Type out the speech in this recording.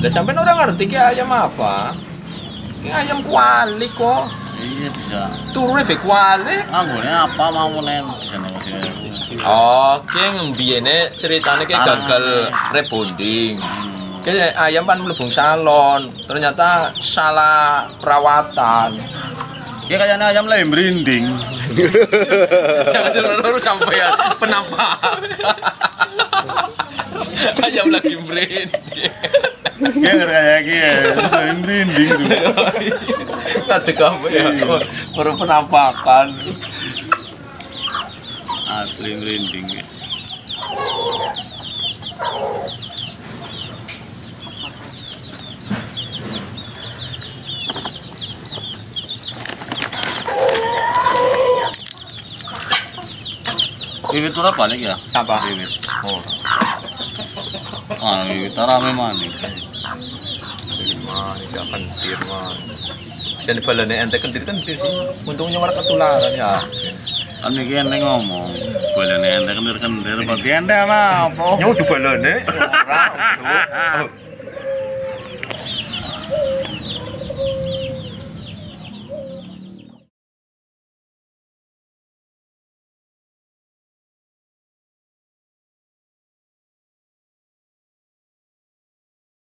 Lah sampean orang ngerti ki ayam apa? Ki ayam kuali kok. iya bisa Turune be kuali. anggone apa mau nen bisa nih Oke, mbiyene ceritane ki gagal rebonding. hmm. Ki ayam pan mlebung salon, ternyata salah perawatan. ya kayaknya ayam lah merinding Jangan terlalu sampai ya penampakan. ayam lagi merinding. Ya merinding tuh Nanti kamu ya, baru penampakan. asli merinding ya. Bibit tuh balik ya? Siapa? Bibit. Oh, Ah, bibit rame maning. manis ya kentir man. Bisa dibalani ente kentir kentir sih. Untungnya malah ketularan ya. Kan iki ente ngomong, boleh ente kendir-kendir, berarti ente apa? Nyawa dibalani. Ora.